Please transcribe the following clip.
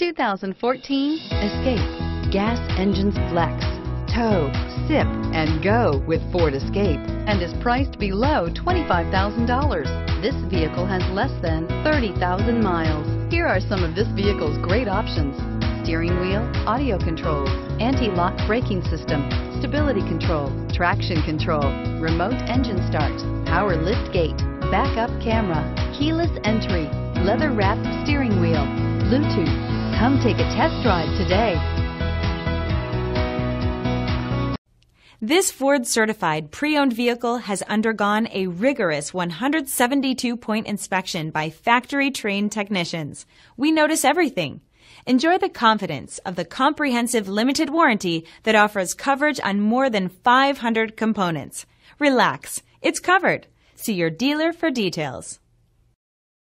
2014 Escape. Gas engines flex, tow, sip, and go with Ford Escape and is priced below $25,000. This vehicle has less than 30,000 miles. Here are some of this vehicle's great options. Steering wheel, audio controls, anti-lock braking system, stability control, traction control, remote engine start, power lift gate, backup camera, keyless entry, leather wrapped steering wheel, Bluetooth. Come take a test drive today. This Ford certified pre-owned vehicle has undergone a rigorous 172 point inspection by factory trained technicians. We notice everything. Enjoy the confidence of the comprehensive limited warranty that offers coverage on more than 500 components. Relax, it's covered. See your dealer for details.